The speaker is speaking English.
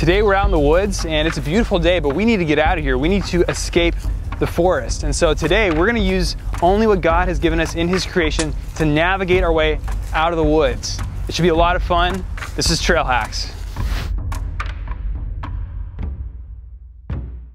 Today we're out in the woods and it's a beautiful day, but we need to get out of here. We need to escape the forest. And so today we're gonna use only what God has given us in His creation to navigate our way out of the woods. It should be a lot of fun. This is Trail Hacks.